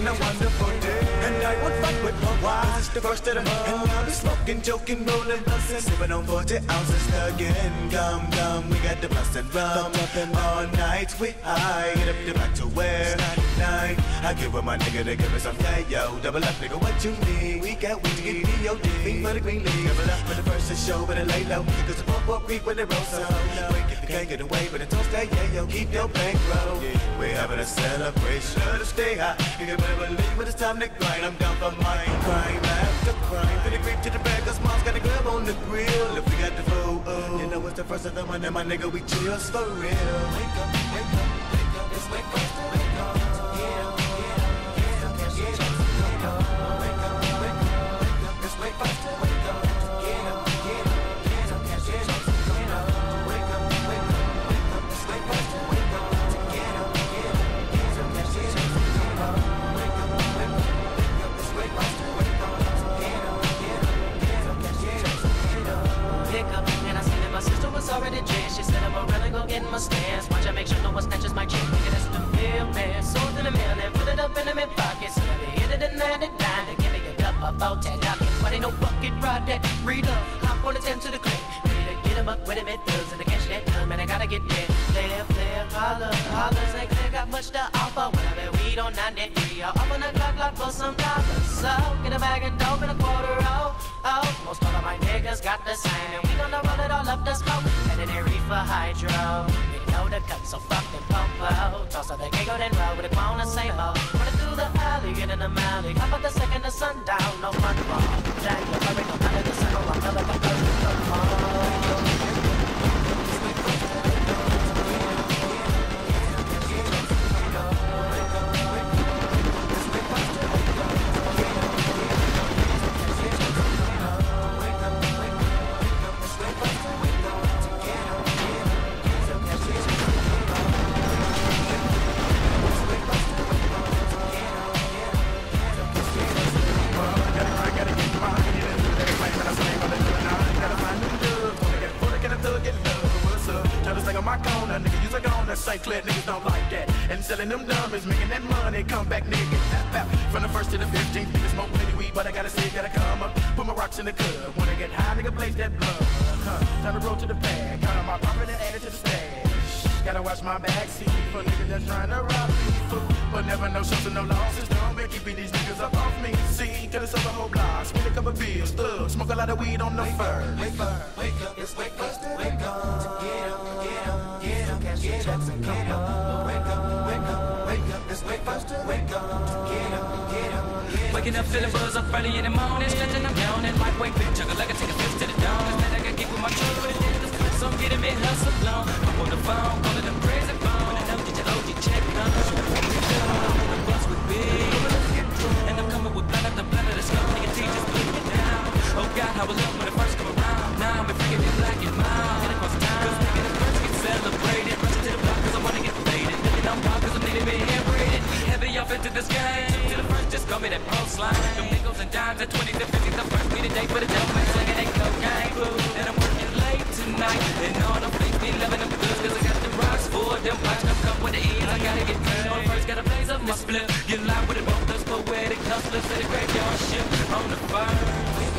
on a wonderful day. And I won't fight with my wife. The first of the month. And I'll be smoking, joking, rolling, busting. Sipping on 40 ounces again. gum, gum. we got the bust and rum. All night we high. Get up the back to where? Night. I give with my nigga to give me some yeah, yo. Double up, nigga, what you need? We got weed to get D.O.D. Fiend for the green league. Double up for the first to show, but it lay low. Cause the pump up creep when it rolls so if you can't get away, but it don't stay, yeah, yo. Keep your bankroll. We're having a celebration to stay high. You can better believe when it's time to grind. I'm down for mine. Crime after crime. Finna creep to the back, cause mom's got a grab on the grill. If we got the food, oh, you know it's the first of the month, and my nigga, we chills for real. Wake up, wake up, already dressed. She said, I'm really go get in my stance. Watch I make sure no one snatches my chick. Nigga, that's the real man. Sold in the mail and put it up in the mid pocket. So me hit it and it down. To give me a cup of about 10 dollars. But ain't no bucket ride that read up. Hop on the 10 to the click. Ready to get him up with him at bills and the cash that come. Man, I gotta get there. Player, player, holler, holler. Say, clear, got much to offer. When I bet weed on 93. I'll up on the clock, clock for some dollars. So, my got the same. And we gonna roll it all up the smoke. And they reefer hydro. We know the cut, so fuck them popo. Toss out the giggle then roll with a clone the same old. Running through the alley, get in the alley. How about the second the sundown? No fun ball. St. Clair niggas don't like that. And selling them dummies, making that money, come back nigga. From the first to the 15th, niggas smoke plenty weed, but I gotta say, gotta come up. Put my rocks in the club. Wanna get high, nigga, blaze that blood. Huh. Time to roll to the bag. Count on my profit and add it to the stash. Gotta watch my back, see for niggas that's trying to rob me. Fool. But never no shows and no losses. Don't be keeping these niggas up off me. See, cause up a whole block. Spend a couple bills, thug. Smoke a lot of weed on the fur. Wake up, wake up, it's wake up, wake up. Get up, get up. Wake up, wake up, wake up, wake up, wake up. Get up, get up. Waking up feeling buzz up early in the morning, stretching, I'm yawning. Off into this game. To the first, just call me that post line. Them nickels and dimes and 20s and 50s. The first me today for the dope man. Slinging that cocaine boo. And I'm working late tonight. And all them freaks be loving them goods cause I got the rocks for them. Watch them come with the E's. I gotta get good. On first, gotta blaze up my split. Get live with it, both those poetic hustlers. Say the graveyard shit on the fire.